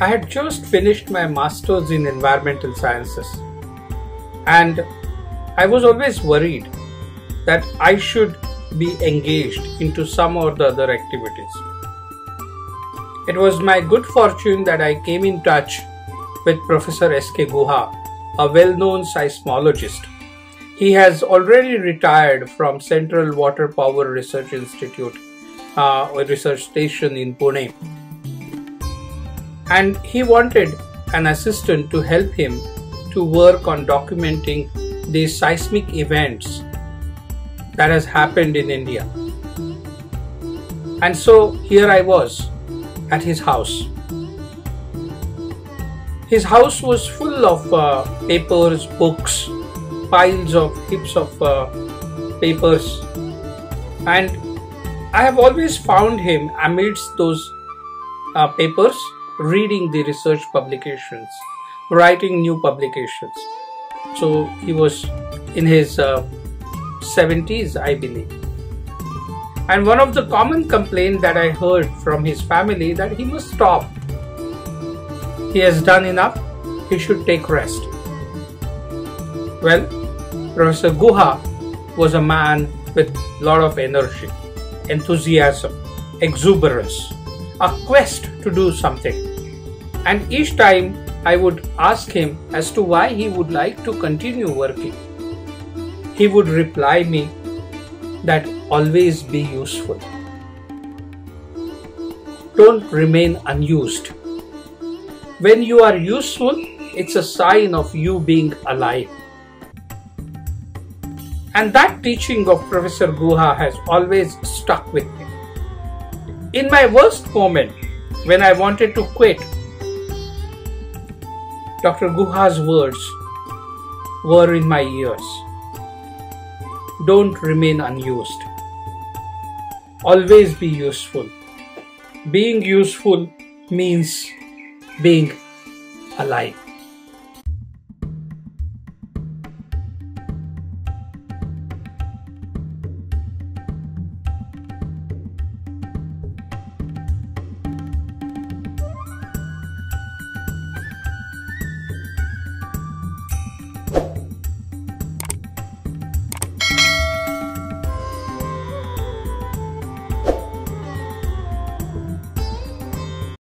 I had just finished my master's in environmental sciences and I was always worried that I should be engaged into some or the other activities. It was my good fortune that I came in touch with Professor S.K. Guha, a well known seismologist. He has already retired from Central Water Power Research Institute, uh, a research station in Pune and he wanted an assistant to help him to work on documenting these seismic events that has happened in India. And so here I was at his house. His house was full of uh, papers, books, piles of heaps of uh, papers, and I have always found him amidst those uh, papers reading the research publications, writing new publications. So he was in his uh, 70s, I believe. And one of the common complaints that I heard from his family that he must stop. He has done enough, he should take rest. Well, Professor Guha was a man with a lot of energy, enthusiasm, exuberance, a quest to do something. And each time I would ask him as to why he would like to continue working. He would reply me that always be useful. Don't remain unused. When you are useful, it's a sign of you being alive. And that teaching of Professor Guha has always stuck with me. In my worst moment, when I wanted to quit, Dr. Guha's words were in my ears. Don't remain unused. Always be useful. Being useful means being alive.